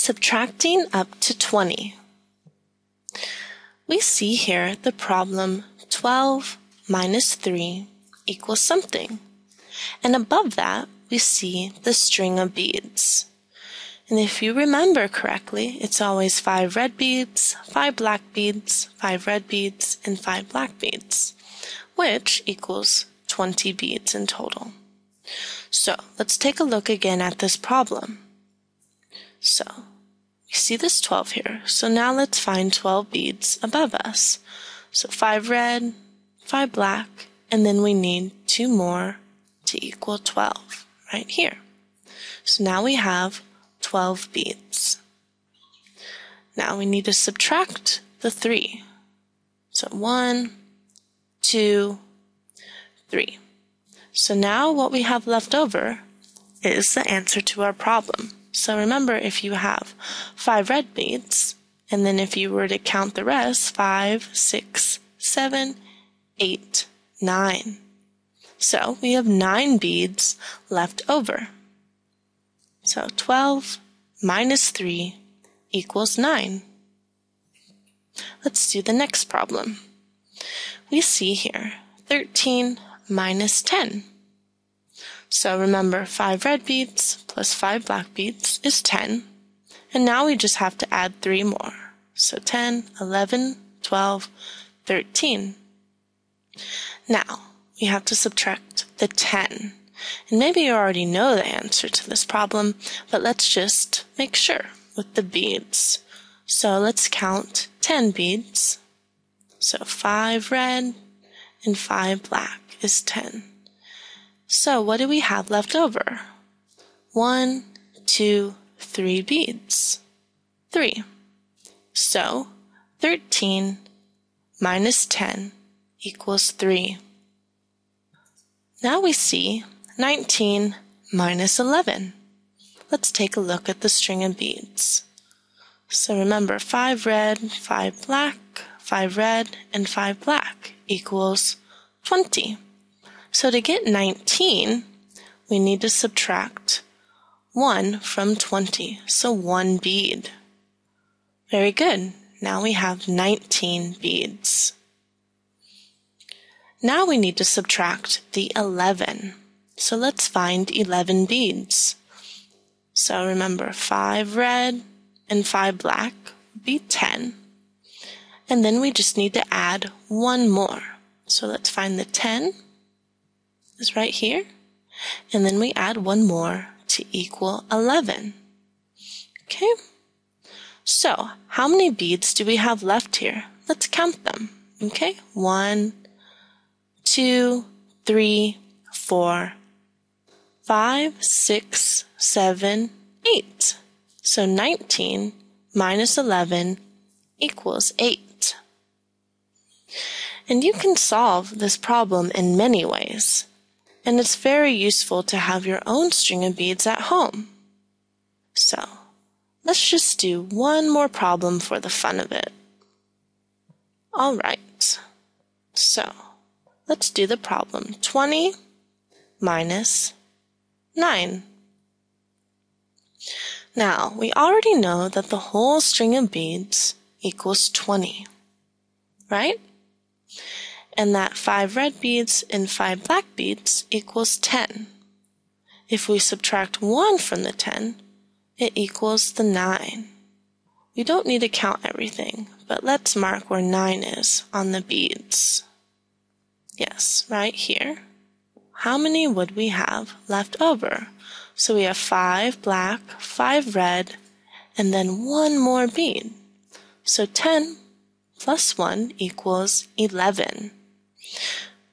Subtracting up to 20. We see here the problem 12 minus 3 equals something. And above that, we see the string of beads. And if you remember correctly, it's always five red beads, five black beads, five red beads, and five black beads, which equals 20 beads in total. So let's take a look again at this problem. So we see this 12 here. So now let's find 12 beads above us. So five red, five black, and then we need two more to equal 12 right here. So now we have 12 beads. Now we need to subtract the 3. So 1, 2, 3. So now what we have left over is the answer to our problem. So remember if you have 5 red beads, and then if you were to count the rest, five, six, seven, eight, nine. So we have 9 beads left over. So 12 minus 3 equals 9. Let's do the next problem. We see here 13 minus 10. So remember 5 red beads plus 5 black beads is 10. And now we just have to add 3 more. So 10, 11, 12, 13. Now we have to subtract the 10 and maybe you already know the answer to this problem, but let's just make sure with the beads. So let's count 10 beads. So 5 red and 5 black is 10. So what do we have left over? One, two, three beads. 3. So 13 minus 10 equals 3. Now we see 19 minus 11. Let's take a look at the string of beads. So remember 5 red, 5 black, 5 red, and 5 black equals 20. So to get 19, we need to subtract 1 from 20, so 1 bead. Very good. Now we have 19 beads. Now we need to subtract the 11. So let's find 11 beads. So remember 5 red and 5 black would be 10. And then we just need to add one more. So let's find the 10 is right here. And then we add one more to equal 11. Okay. So how many beads do we have left here? Let's count them. Okay. One, two, three, four, five, six, seven, eight. So 19 minus 11 equals 8. And you can solve this problem in many ways. And it's very useful to have your own string of beads at home. So, let's just do one more problem for the fun of it. Alright, so let's do the problem 20 minus 9. Now, we already know that the whole string of beads equals 20, right? And that 5 red beads and 5 black beads equals 10. If we subtract 1 from the 10, it equals the 9. We don't need to count everything, but let's mark where 9 is on the beads. Yes, right here how many would we have left over? So we have five black, five red, and then one more bead. So 10 plus 1 equals 11.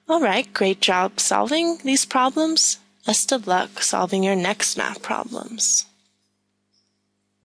All right, great job solving these problems. Best of luck solving your next math problems.